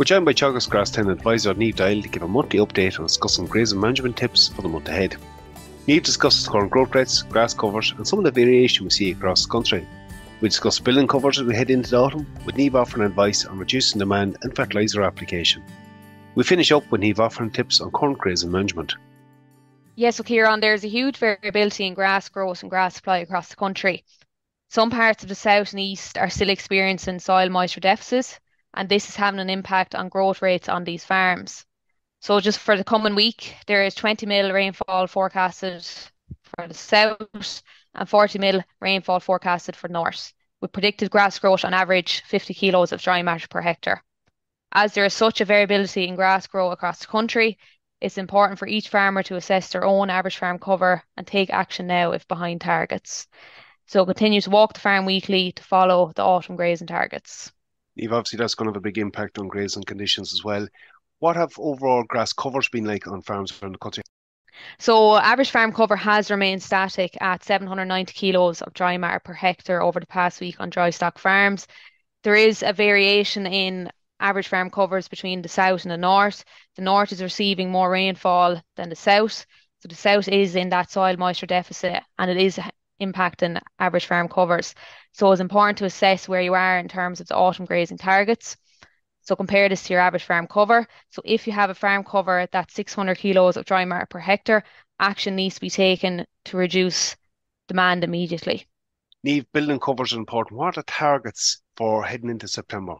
We're joined by Grass 10 advisor Niamh Doyle to give a monthly update on discussing grazing management tips for the month ahead. Niamh discusses current growth rates, grass covers, and some of the variation we see across the country. We discuss building covers as we head into the autumn, with Niamh offering advice on reducing demand and fertiliser application. We finish up with Niamh offering tips on current grazing management. Yes, so Kieran, there's a huge variability in grass growth and grass supply across the country. Some parts of the south and east are still experiencing soil moisture deficits, and this is having an impact on growth rates on these farms. So just for the coming week, there is 20 mil rainfall forecasted for the south and 40 mil rainfall forecasted for north, with predicted grass growth on average 50 kilos of dry matter per hectare. As there is such a variability in grass growth across the country, it's important for each farmer to assess their own average farm cover and take action now if behind targets. So continue to walk the farm weekly to follow the autumn grazing targets. Obviously that's going to have a big impact on grazing conditions as well. What have overall grass covers been like on farms around the country? So average farm cover has remained static at 790 kilos of dry matter per hectare over the past week on dry stock farms. There is a variation in average farm covers between the south and the north. The north is receiving more rainfall than the south. So the south is in that soil moisture deficit and it is impacting average farm covers. So it's important to assess where you are in terms of the autumn grazing targets. So compare this to your average farm cover. So if you have a farm cover that's 600 kilos of dry matter per hectare, action needs to be taken to reduce demand immediately. Niamh, building covers are important. What are targets for heading into September?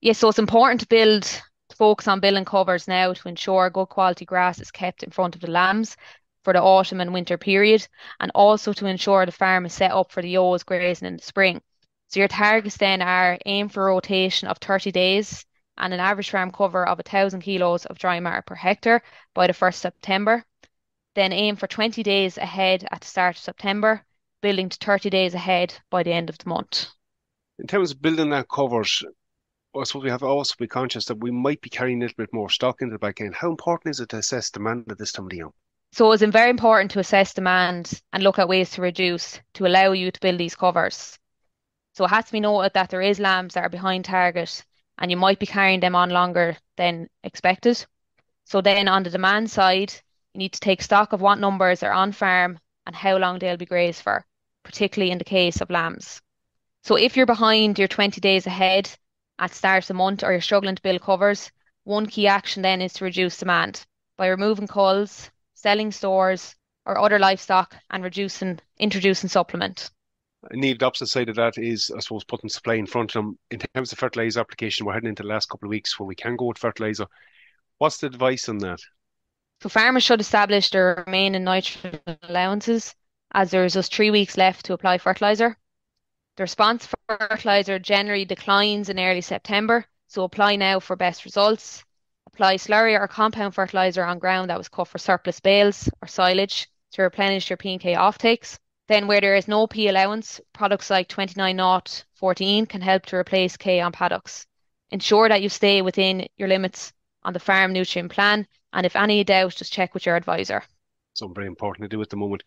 Yes, so it's important to build, to focus on building covers now to ensure good quality grass is kept in front of the lambs for the autumn and winter period, and also to ensure the farm is set up for the ewes grazing in the spring. So your targets then are aim for rotation of 30 days and an average farm cover of 1,000 kilos of dry matter per hectare by the 1st September. Then aim for 20 days ahead at the start of September, building to 30 days ahead by the end of the month. In terms of building that covers, I suppose we have to also be conscious that we might be carrying a little bit more stock into the back end. How important is it to assess demand at this time of the year? So it's very important to assess demand and look at ways to reduce to allow you to build these covers. So it has to be noted that there is lambs that are behind target and you might be carrying them on longer than expected. So then on the demand side, you need to take stock of what numbers are on farm and how long they'll be grazed for, particularly in the case of lambs. So if you're behind your 20 days ahead at start of the month or you're struggling to build covers, one key action then is to reduce demand by removing culls, selling stores or other livestock and reducing introducing supplement. Niamh, the opposite side of that is, I suppose, putting supply in front of them. In terms of fertilizer application, we're heading into the last couple of weeks where we can go with fertilizer. What's the advice on that? So farmers should establish their remaining nitrogen allowances as there is just three weeks left to apply fertilizer. The response for fertilizer generally declines in early September, so apply now for best results. Apply slurry or compound fertilizer on ground that was cut for surplus bales or silage to replenish your P&K offtakes. Then where there is no P allowance, products like 29 knot 14 can help to replace K on paddocks. Ensure that you stay within your limits on the farm nutrient plan, and if any doubt, just check with your advisor. Something very important to do at the moment.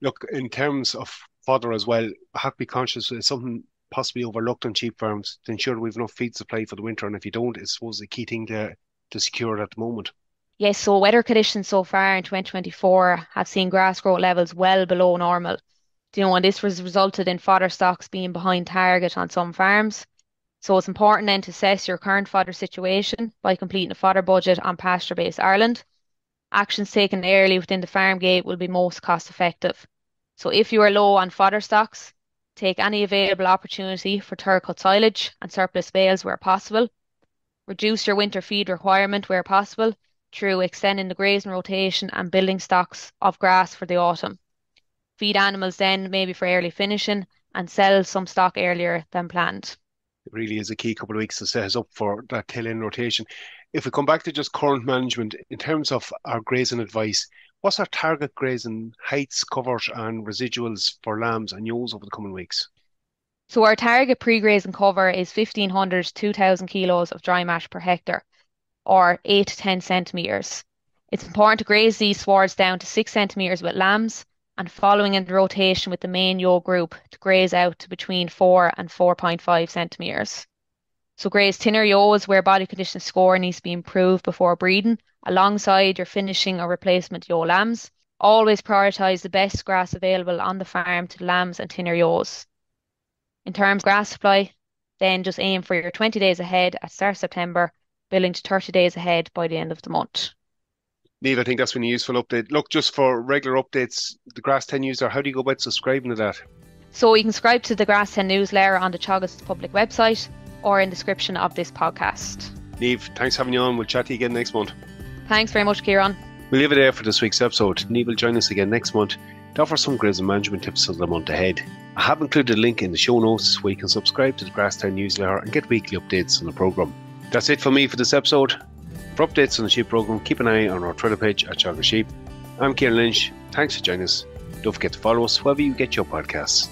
Look, in terms of fodder as well, I have to be conscious of something possibly overlooked on cheap farms to ensure we've enough feed supply for the winter. And if you don't, it's suppose the key thing to, to secure it at the moment. Yes, so weather conditions so far in 2024 have seen grass growth levels well below normal you know, and this has resulted in fodder stocks being behind target on some farms. So it's important then to assess your current fodder situation by completing a fodder budget on Pasture Base Ireland. Actions taken early within the farm gate will be most cost effective. So if you are low on fodder stocks, take any available opportunity for third cut silage and surplus bales where possible. Reduce your winter feed requirement where possible through extending the grazing rotation and building stocks of grass for the autumn feed animals then maybe for early finishing and sell some stock earlier than planned. It really is a key couple of weeks to set us up for that tail end rotation. If we come back to just current management, in terms of our grazing advice, what's our target grazing heights, covers, and residuals for lambs and ewes over the coming weeks? So our target pre-grazing cover is 1500 to 2000 kilos of dry mash per hectare, or 8 to 10 centimetres. It's important to graze these swards down to 6 centimetres with lambs and following in rotation with the main yoke group to graze out to between 4 and 4.5 centimetres. So graze thinner yolks where body condition score needs to be improved before breeding, alongside your finishing or replacement yoke lambs. Always prioritise the best grass available on the farm to lambs and thinner yolks. In terms of grass supply, then just aim for your 20 days ahead at start September, billing to 30 days ahead by the end of the month. Niamh, I think that's been a useful update. Look, just for regular updates, the Grass 10 user, how do you go about subscribing to that? So you can subscribe to the Grass 10 newsletter on the Teagasc public website or in the description of this podcast. Niamh, thanks for having you on. We'll chat to you again next month. Thanks very much, Kieran. We'll leave it there for this week's episode. Niamh will join us again next month to offer some grazing management tips for the month ahead. I have included a link in the show notes where you can subscribe to the Grass 10 newsletter and get weekly updates on the programme. That's it for me for this episode. For updates on the sheep programme, keep an eye on our Twitter page at Teagasc Sheep. I'm Kieran Lynch. Thanks for joining us. Don't forget to follow us wherever you get your podcasts.